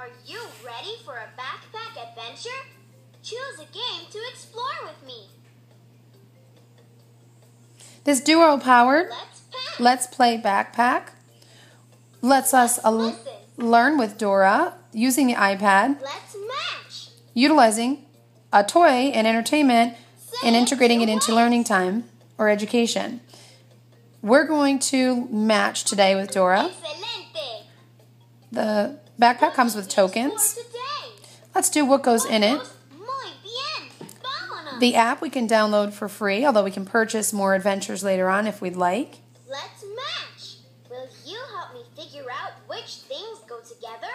Are you ready for a backpack adventure? Choose a game to explore with me. This duo powered Let's. Let's Play Backpack lets us learn with Dora using the iPad, Let's match. utilizing a toy and entertainment, and Say it integrating it into learning time or education. We're going to match today with Dora. Excelente. The backpack comes with tokens. Let's do what goes in it. Vamos. Muy bien. Vámonos. The app we can download for free, although we can purchase more adventures later on if we'd like. Let's match. Will you help me figure out which things go together?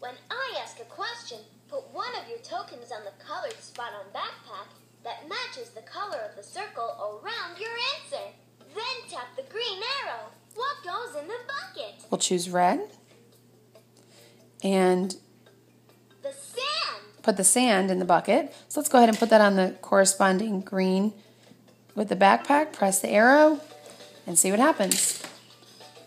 When I ask a question, put one of your tokens on the colored spot on backpack that matches the color of the circle around your answer. Then tap the green arrow. What goes in the bucket? We'll choose red and The sand. put the sand in the bucket. So let's go ahead and put that on the corresponding green with the backpack. Press the arrow and see what happens.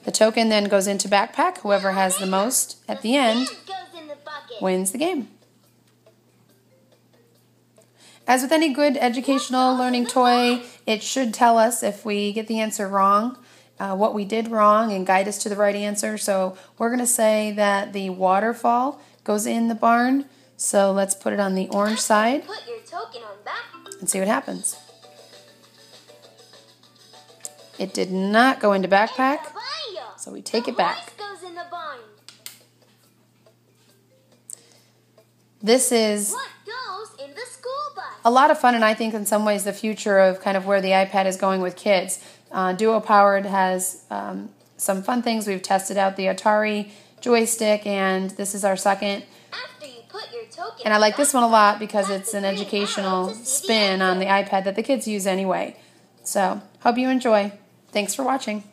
The token then goes into backpack. Whoever has the most at the end sand goes in the wins the game. As with any good educational learning toy, it should tell us if we get the answer wrong, uh, what we did wrong, and guide us to the right answer. So we're going to say that the waterfall goes in the barn. So let's put it on the orange side Put your token on back. and see what happens. It did not go into backpack, so we take The it back. horse goes in the barn. This is What goes in the school bus? a lot of fun, and I think in some ways the future of kind of where the iPad is going with kids. Uh, Duo Powered has um, some fun things. We've tested out the Atari joystick, and this is our second. After you put your token And I like this one a lot because it's an educational arrow to see the spin on the iPad that the kids use anyway. So, hope you enjoy. Thanks for watching.